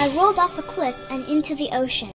I rolled off a cliff and into the ocean.